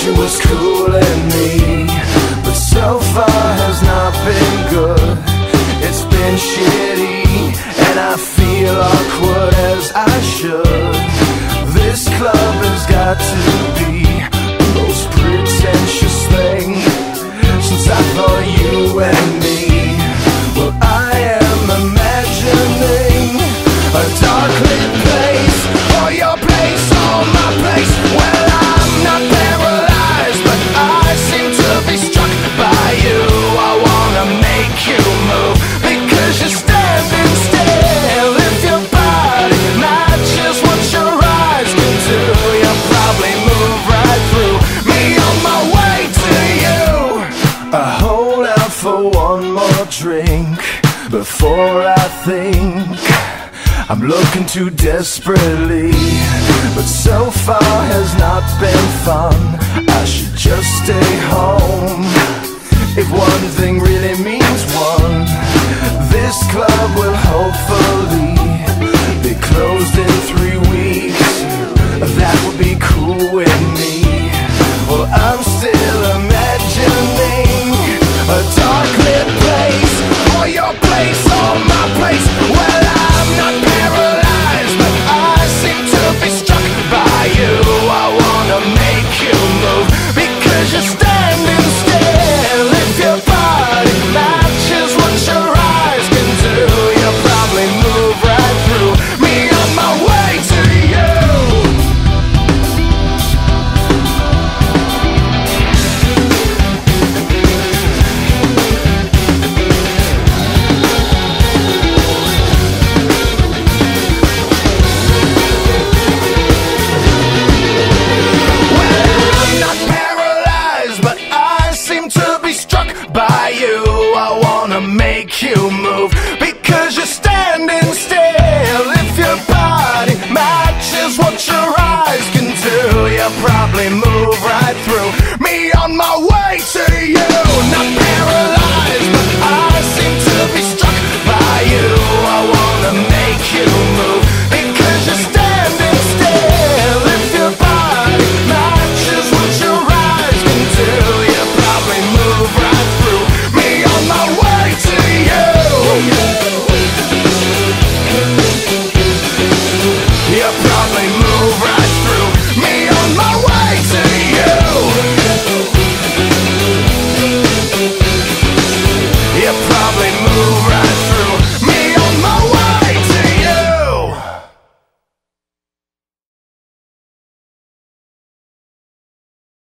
she was cool cooling me. But so far has not been good. It's been shitty And I feel awkward as I should. This club has got to for one more drink before I think. I'm looking too desperately But so far has not been fun. I should just stay home. on my place. through me on my way to you. Not paralyzed.